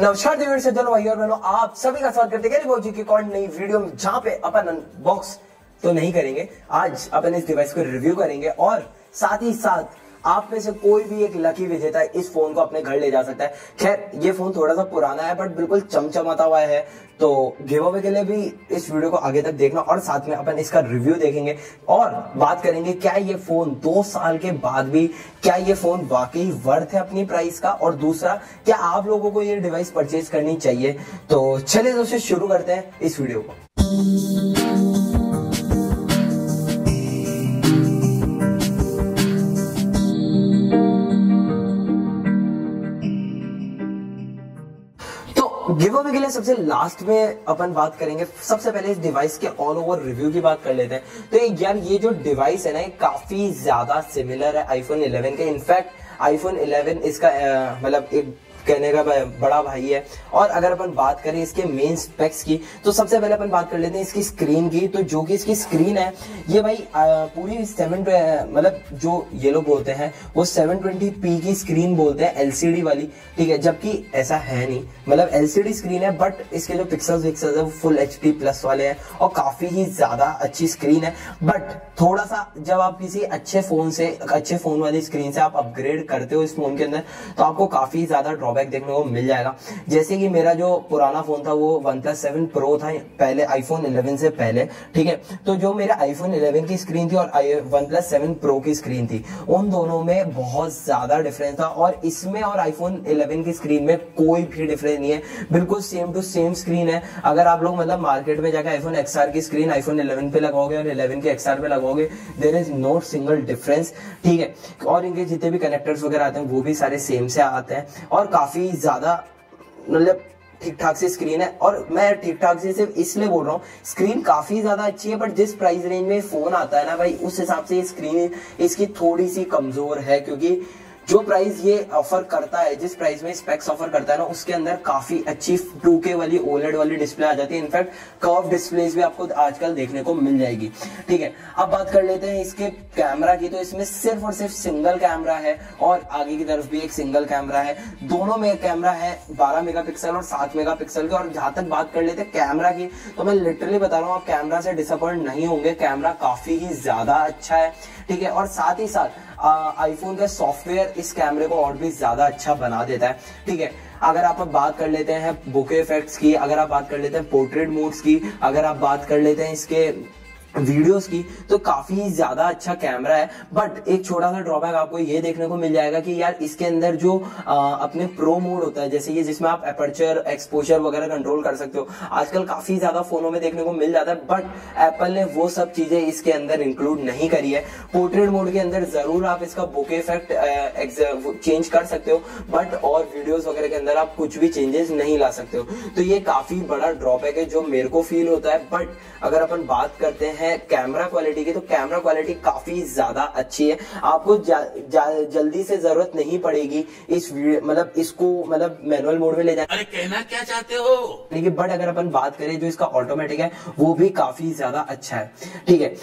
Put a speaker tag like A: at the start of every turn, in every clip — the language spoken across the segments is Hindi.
A: नमस्कार देवी से दोनों भाई और बहनों, आप सभी का स्वागत करते हैं जी की कौन नई वीडियो में, जहाँ पे अपन अनबॉक्स तो नहीं करेंगे, आज अपन इस डिवाइस को रिव्यू करेंगे और साथ ही साथ आप में से कोई भी एक लकी विजेता इस फ़ोन को अपने घर ले जा सकता है। खैर, ये फ़ोन थोड़ा सा पुराना है बट बिल्कुल चमचमाता हुआ है। तो गिव अवे के लिए भी इस वीडियो को आगे तक देखना और साथ में अपन इसका रिव्यू देखेंगे। और बात करेंगे, क्या ये फ़ोन दो साल के बाद भी, क्या ये फ़ोन वाकई वर्थ है अपनी प्राइस का? और दूसरा, क्या आप लोगों को ये डिवाइस परचेज करनी चाहिए? तो चलिए दोस्तों, शुरू करते हैं इस वीडियो को। गिव के लिए सबसे लास्ट में अपन बात करेंगे, सबसे पहले इस डिवाइस के ऑल ओवर रिव्यू की बात कर लेते हैं। तो यार, ये जो डिवाइस है ना, ये काफ़ी ज़्यादा सिमिलर है आईफोन 11 के। इनफैक्ट आईफोन 11 इसका मतलब एक कहने का बड़ा भाई है। और अगर अपन बात करें इसके मेन स्पेक्स की तो सबसे पहले अपन बात कर लेते हैं इसकी स्क्रीन की। तो जो कि इसकी स्क्रीन है, ये भाई पूरी सेवन मतलब जो ये लोग बोलते हैं, वो सेवन ट्वेंटी पी की स्क्रीन बोलते हैं एलसीडी वाली। ठीक है, जबकि ऐसा है नहीं। मतलब एलसीडी स्क्रीन है बट इसके जो पिक्सल्स विक्सल्स है, वो फुल एच प्लस वाले हैं और काफ़ी ही ज़्यादा अच्छी स्क्रीन है। बट थोड़ा सा जब आप किसी अच्छे फ़ोन से, अच्छे फ़ोन वाली स्क्रीन से आप अपग्रेड करते हो इस फ़ोन के अंदर तो आपको काफ़ी ज़्यादा ड्रॉबैक ड्रॉबैक देखने को मिल जाएगा। जैसे कि मेरा जो पुराना फ़ोन था, वो वन प्लस सेवन प्रो था, पहले आईफोन 11 से पहले, ठीक है? तो जो मेरा आईफोन 11 की स्क्रीन थी और वन प्लस सेवन प्रो की स्क्रीन थी, उन दोनों में बहुत ज़्यादा डिफरेंस था और इसमें और आईफोन 11 की स्क्रीन में कोई भी डिफरेंस नहीं है। बिल्कुल सेम टू सेम स्क्रीन है। अगर आप लोग मतलब मार्केट में जाकर आईफोन एक्सआर की स्क्रीन आईफोन 11 पे लगाओगे और 11 के एक्सआर पे लगाओगे there is no single difference ठीक है? और इनके जितने भी कनेक्टर्स वगैरह आते हैं, वो भी सारे सेम से आते हैं। और काफ़ी ज़्यादा मतलब ठीक ठाक से स्क्रीन है। और मैं ठीक ठाक से सिर्फ़ इसलिए बोल रहा हूँ स्क्रीन काफ़ी ज़्यादा अच्छी है बट जिस प्राइस रेंज में फ़ोन आता है ना भाई, उस हिसाब से स्क्रीन इसकी थोड़ी सी कमज़ोर है, क्योंकि जो प्राइस ये ऑफ़र करता है, जिस प्राइस में स्पेक्स ऑफ़र करता है ना, उसके अंदर काफ़ी अच्छी 2K वाली ओलेड वाली डिस्प्ले आ जाती है। इनफैक्ट कर्व डिस्प्ले भी आपको आजकल देखने को मिल जाएगी। ठीक है, अब बात कर लेते हैं इसके कैमरा की। तो इसमें सिर्फ़ और सिर्फ़ सिंगल कैमरा है और आगे की तरफ़ भी एक सिंगल कैमरा है। दोनों में कैमरा है, बारह मेगा और सात मेगा के। और जहाँ तक बात कर लेते हैं कैमरा की तो मैं लिटरली बता रहा हूँ, आप कैमरा से डिसअपॉइंट नहीं होंगे। कैमरा काफ़ी ही ज़्यादा अच्छा है। ठीक है, और साथ ही साथ आईफोन का सॉफ्टवेयर इस कैमरे को और भी ज़्यादा अच्छा बना देता है। ठीक है, अगर आप बात कर लेते हैं बुके इफेक्ट्स की, अगर आप बात कर लेते हैं पोर्ट्रेट मोड्स की, अगर आप बात कर लेते हैं इसके वीडियोस की तो काफ़ी ज़्यादा अच्छा कैमरा है। बट एक छोटा सा ड्रॉबैक आपको ये देखने को मिल जाएगा कि यार इसके अंदर जो आ, अपने प्रो मोड होता है जैसे ये जिसमें आप एपर्चर एक्सपोजर वगैरह कंट्रोल कर सकते हो आजकल काफ़ी ज़्यादा फोनों में देखने को मिल जाता है। बट एप्पल ने वो सब चीज़ें इसके अंदर इंक्लूड नहीं करी है। पोर्ट्रेट मोड के अंदर ज़रूर आप इसका बुक इफ़ेक्ट चेंज कर सकते हो। बट और वीडियोस वगैरह के अंदर आप कुछ भी चेंजेस नहीं ला सकते हो। तो ये काफ़ी बड़ा ड्रॉबैक है जो मेरे को फील होता है। बट अगर अपन बात करते हैं है कैमरा क्वालिटी की तो कैमरा क्वालिटी काफ़ी ज़्यादा अच्छी है। आपको जल्दी से ज़रूरत नहीं पड़ेगी इस मतलब इसको मतलब मैनुअल मोड में ले जाए
B: अरे कहना क्या चाहते हो?
A: लेकिन बट अगर अपन बात करें जो इसका ऑटोमेटिक है वो भी काफ़ी ज़्यादा अच्छा है। ठीक है।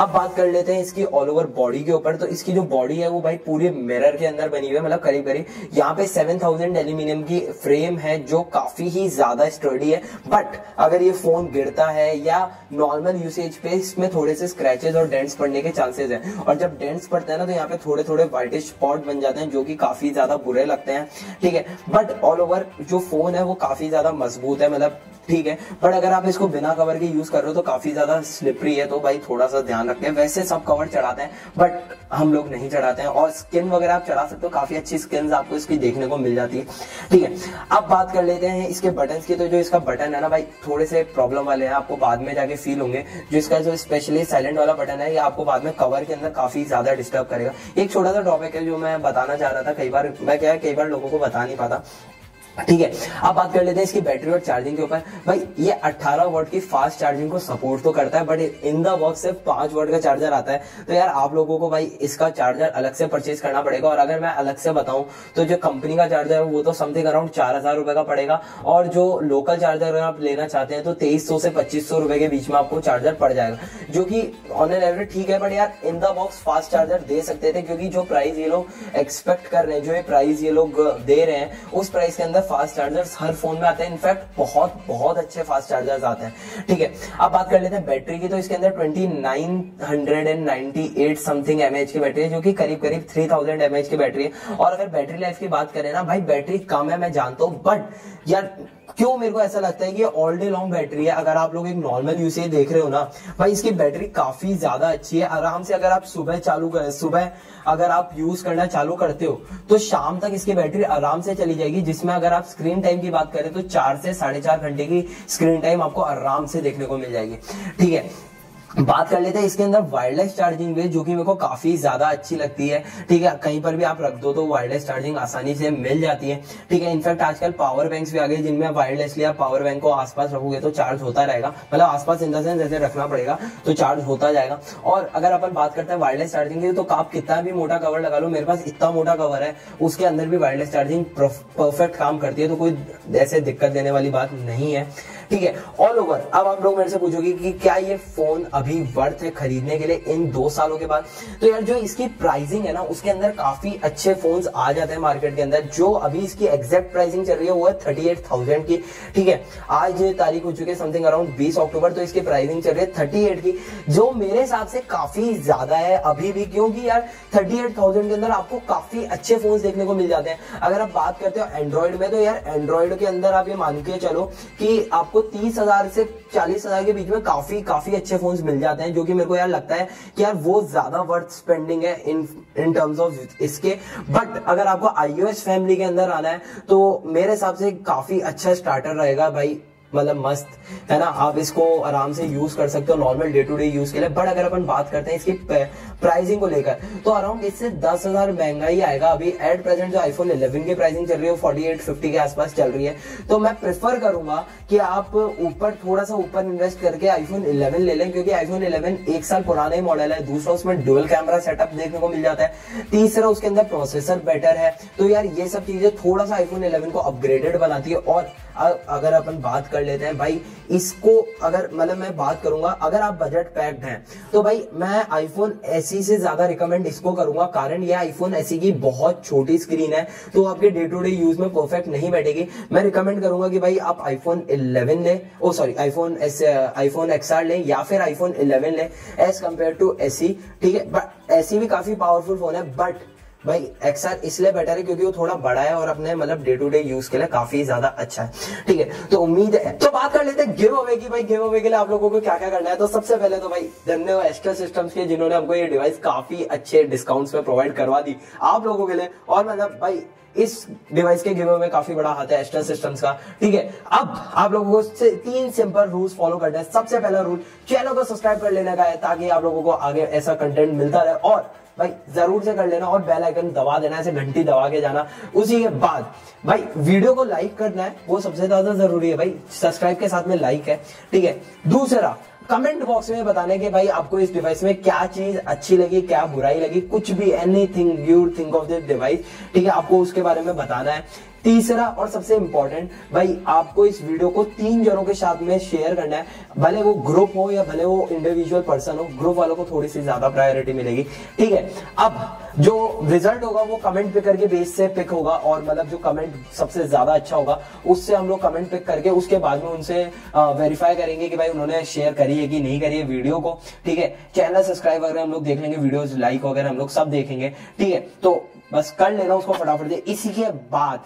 A: अब बात कर लेते हैं इसकी ऑल ओवर बॉडी के ऊपर। तो इसकी जो बॉडी है, वो भाई पूरे मिरर के अंदर बनी हुई है मतलब करीब करीब। यहाँ पे 7000 एल्यूमिनियम की फ्रेम है, जो काफ़ी ही ज़्यादा स्टडी है। बट अगर ये फ़ोन गिरता है या नॉर्मल यूसेज पे इसमें थोड़े से स्क्रैचेस और डेंट्स पड़ने के चांसेस है। और जब डेंट्स पड़ते हैं ना तो यहाँ पे थोड़े थोड़े व्हाइटिश स्पॉट बन जाते हैं, जो कि काफ़ी ज़्यादा बुरे लगते हैं। ठीक है? बट ऑल ओवर जो फ़ोन है, वो काफ़ी ज़्यादा मज़बूत है मतलब ठीक है। बट अगर आप इसको बिना कवर के यूज़ कर रहे हो तो काफ़ी ज़्यादा स्लिपरी है। तो भाई थोड़ा सा ध्यान रखते हैं। वैसे सब कवर चढ़ाते हैं बट हम लोग नहीं चढ़ाते हैं। और स्किन वगैरह आप चढ़ा सकते हो, काफ़ी अच्छी स्किन आपको इसकी देखने को मिल जाती है। ठीक है, अब बात कर लेते हैं इसके बटन की। तो जो इसका बटन है ना भाई, थोड़े से प्रॉब्लम वाले हैं, आपको बाद में जाके फील होंगे। जो इसका जो स्पेशली साइलेंट वाला बटन है, ये आपको बाद में कवर के अंदर काफ़ी ज़्यादा डिस्टर्ब करेगा। एक छोटा सा टॉपिक है जो मैं बताना चाह रहा था, कई बार, मैं क्या कई बार लोगों को बता नहीं पाता। ठीक है? अब बात कर लेते हैं इसकी बैटरी और चार्जिंग के ऊपर। भाई, ये 18 वोट की फास्ट चार्जिंग को सपोर्ट तो करता है बट इन द बॉक्स से पाँच वोट का चार्जर आता है। तो यार, आप लोगों को भाई, इसका चार्जर अलग से परचेज करना पड़ेगा, और अगर मैं अलग से बताऊँ तो जो कंपनी का चार्जर है, वो तो समथिंग अराउंड चार हज़ार रुपए का पड़ेगा, और जो लोकल चार्जर अगर आप लेना चाहते हैं तो तेईस सौ से पच्चीस सौ रुपए के बीच में आपको चार्जर पड़ जाएगा, जो कि ऑन एन एवरेज ठीक है बट यार in the box fast charger दे सकते थे, क्योंकि जो प्राइस ये लोग एक्सपेक्ट कर रहे हैं, जो ये प्राइस ये लोग दे रहे हैं, उस प्राइस के अंदर फास्ट चार्जर्स हर फ़ोन में आते हैं। इनफैक्ट बहुत बहुत अच्छे फास्ट चार्जर्स आते हैं। ठीक है, अब बात कर लेते हैं बैटरी की। तो इसके अंदर twenty nine hundred and ninety eight something MH की बैटरी है, जो कि करीब करीब थ्री थाउज़ेंड एमएच की बैटरी है। और अगर बैटरी लाइफ की बात करें ना, भाई बैटरी कम है, मैं जानता हूँ बट यार, क्यों मेरे को ऐसा लगता है कि ऑल डे लॉन्ग बैटरी है? अगर आप लोग एक नॉर्मल यूसेज देख रहे हो ना, भाई, इसकी बैटरी काफ़ी ज़्यादा अच्छी है। आराम से अगर आप सुबह चालू कर, सुबह अगर आप यूज़ करना चालू करते हो तो शाम तक इसकी बैटरी आराम से चली जाएगी, जिसमें अगर आप स्क्रीन टाइम की बात करें तो चार से साढ़े चार घंटे की स्क्रीन टाइम आपको आराम से देखने को मिल जाएगी। ठीक है? बात कर लेते हैं, इसके अंदर वायरलेस चार्जिंग भी जो कि मेरे को काफ़ी ज़्यादा अच्छी लगती है। ठीक है, कहीं पर भी आप रख दो तो वायरलेस चार्जिंग आसानी से मिल जाती है। ठीक है इनफैक्ट आजकल पावर बैंक्स भी आ गए जिनमें वायरलेसली आप पावर बैंक को आसपास रखोगे तो चार्ज होता रहेगा। मतलब आसपास इन देंस जैसे रखना पड़ेगा तो चार्ज होता जाएगा। और अगर अपन बात करते हैं वायरलेस चार्जिंग की तो आप कितना भी मोटा कवर लगा लो, मेरे पास इतना मोटा कवर है, उसके अंदर भी वायरलेस चार्जिंग परफेक्ट काम करती है तो कोई ऐसे दिक्कत देने वाली बात नहीं है। ठीक है ऑल ओवर अब आप लोग मेरे से पूछोगे कि क्या ये फ़ोन अभी वर्थ है खरीदने के लिए इन दो सालों के बाद? तो यार जो इसकी प्राइसिंग है ना, उसके अंदर काफ़ी अच्छे फ़ोन आ जाते हैं मार्केट के अंदर। जो अभी इसकी एग्जैक्ट प्राइसिंग चल रही है, वो है थर्टी एट थाउज़ेंड की। ठीक है, आज तारीख हो चुकी है समथिंग अराउंड बीस अक्टूबर तो इसकी प्राइसिंग चल रही है थर्टी एट की। जो मेरे हिसाब से काफ़ी ज़्यादा है अभी भी, क्योंकि यार थर्टी एट थाउज़ेंड के अंदर आपको काफ़ी अच्छे फ़ोन देखने को मिल जाते हैं। अगर आप बात करते हो एंड्रॉइड में तो यार एंड्रॉइड के अंदर आप ये मान के चलो कि आपको तीस हज़ार से चालीस हज़ार के बीच में काफ़ी काफ़ी अच्छे फ़ोन मिल जाते हैं, जो कि मेरे को यार लगता है कि यार वो ज़्यादा वर्थ स्पेंडिंग है इन इन टर्म्स ऑफ़ इसके। बट अगर आपको आईओएस फैमिली के अंदर आना है तो मेरे हिसाब से काफ़ी अच्छा स्टार्टर रहेगा भाई। मतलब मस्त, है ना? आप इसको आराम से यूज़ कर सकते हो normal day to day use के लिए। बट अगर अपन बात करते हैं इसकी प्राइसिंग को लेकर तो अराउंड इससे दस हज़ार महँगा ही आएगा। अभी एट प्रेजेंट जो आईफोन 11 की प्राइसिंग चल रही है फोर्टी एट फिफ्टी के आसपास चल रही है। तो मैं प्रेफर करूँगा कि आप ऊपर, थोड़ा सा ऊपर इन्वेस्ट करके आईफोन 11 ले लें, क्योंकि आईफोन 11 एक साल पुराना ही मॉडल है। दूसरा, उसमें डुअल कैमरा सेटअप देखने को मिल जाता है। तीसरा, उसके अंदर प्रोसेसर बेटर है। तो यार, ये सब चीज़ें थोड़ा सा आईफोन इलेवन को अपग्रेडेड बनाती है। और अगर अपन बात कर लेते हैं। भाई, इसको अगर मतलब मैं बात करूँगा, अगर आप बजट पैक्ड हैं तो भाई, मैं आईफोन एसी से ज़्यादा रिकमेंड इसको करूँगा, कारण ये आईफोन एसी की बहुत छोटी स्क्रीन है तो आपके डे टू डे यूज़ में परफेक्ट नहीं बैठेगी। मैं रिकमेंड करूँगा कि भाई, आप आईफोन 11 ले ओ sorry iPhone S iPhone XR ले, या फिर आईफोन 11 ले एज कंपेयर टू एसी ठीक है? बट एसी भी काफ़ी पावरफुल फ़ोन है बट भाई एक्सआर इसलिए बेटर है क्योंकि वो थोड़ा बड़ा है और अपने मतलब डे टू डे यूज़ के लिए काफ़ी ज़्यादा अच्छा है। ठीक है तो उम्मीद है। तो बात कर लेते हैं गिव अवे की। भाई गिव अवे के लिए आप लोगों को क्या क्या करना है? तो सबसे पहले तो भाई धन्यवाद एक्स्ट्रा सिस्टम्स के, जिन्होंने हमको ये डिवाइस काफ़ी अच्छे डिस्काउंट्स में प्रोवाइड करवा दी आप लोगों के लिए। और मतलब भाई इस डिवाइस के गिवे में काफ़ी बड़ा हाथ है एक्स्ट्रा सिस्टम्स का। ठीक है, अब आप लोगों को तीन सिंपल रूल्स फॉलो करना है। सबसे पहला रूल चैनल को सब्सक्राइब कर लेने का है ताकि आप लोगों को आगे ऐसा कंटेंट मिलता रहे। और भाई, ज़रूर से कर लेना और बेल आइकन दबा देना, ऐसे घंटी दबा के जाना। उसी के बाद, भाई वीडियो को लाइक करना है, वो सबसे ज़्यादा ज़रूरी है। भाई सब्सक्राइब के साथ में लाइक है। ठीक है, दूसरा कमेंट बॉक्स में बताने के भाई आपको इस डिवाइस में क्या चीज़ अच्छी लगी, क्या बुराई लगी, कुछ भी anything you think of this device ठीक है? आपको उसके बारे में बताना है। तीसरा और सबसे इंपॉर्टेंट भाई, आपको इस वीडियो को तीन जनों के साथ में शेयर करना है। भले वो ग्रुप हो या भले वो इंडिविजुअल पर्सन हो ग्रुप वालों को थोड़ी सी ज़्यादा प्रायोरिटी मिलेगी। ठीक है? अब जो रिज़ल्ट होगा, वो कमेंट पिक करके बेस से पिक होगा और मतलब जो कमेंट सबसे ज़्यादा अच्छा होगा, उससे हम लोग कमेंट पिक करके उसके बाद में उनसे वेरीफाई करेंगे कि भाई उन्होंने शेयर करी है कि नहीं करी है वीडियो को। ठीक है? चैनल सब्सक्राइब वगैरह हम लोग देख लेंगे वीडियो लाइक वगैरह हम लोग सब देखेंगे। ठीक है? तो बस कर लेना, उसको फटाफट दे इसी के बाद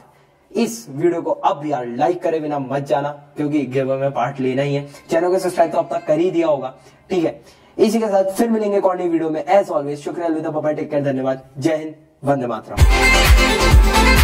A: इस वीडियो को अब यार लाइक करे बिना मत जाना, क्योंकि गिव में पार्ट लेना ही है। चैनल को सब्सक्राइब तो अब तक कर ही दिया होगा। ठीक है? इसी के साथ फिर मिलेंगे कॉर्डिंग वीडियो में। एज ऑलवेज शुक्रिया अलविदा पापा टेक केयर धन्यवाद। जय हिंद, वंदे मातरम।